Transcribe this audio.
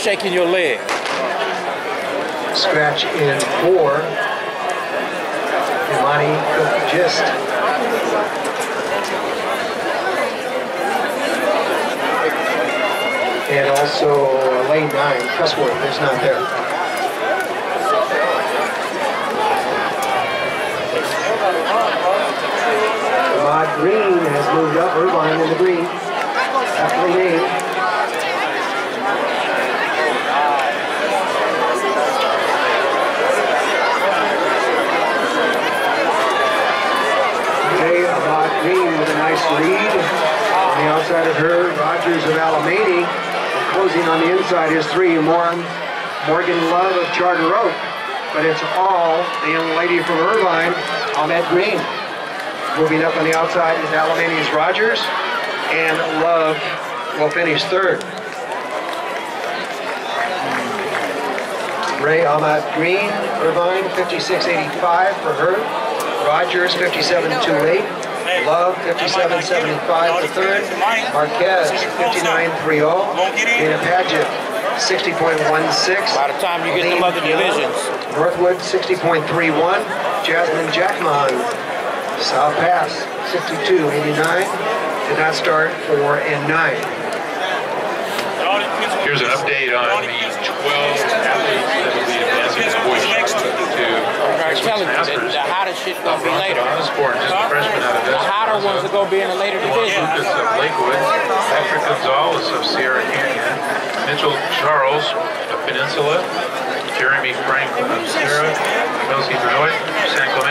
shaking your leg. Scratch in four. Imani Gist. And also lane nine, Cusworth is not there. Ahmad Green has moved up, Irvine in the green. After the name. Green with a nice lead. On the outside of her, Rogers of Alameda. Closing on the inside is three. Morgan, Morgan Love of Charter Oak. But it's all the young lady from Irvine, Ahmed Green. Moving up on the outside is Alemany's Rogers, and Love will finish third. Ray Ahmad Green, Irvine, 56.85 for her. Rogers, 57.28. Love, 57.75 the third. Marquez, 59.30. Dana Paget, 60.16. By the time you get them other divisions. Northwood, 60.31. Jasmine Jackman, South Pass, 62.89. Did not start four and nine. Here's an update on the 12 I'm telling you, the, the hotter shit gonna be later. Osborne, just a freshman out of The hotter ones are gonna be in the later division. Of Lakewood, Patrick Gonzalez of Sierra Canyon, Mitchell Charles of Peninsula, Jeremy Frank of Sierra, Benoit of San Clemente.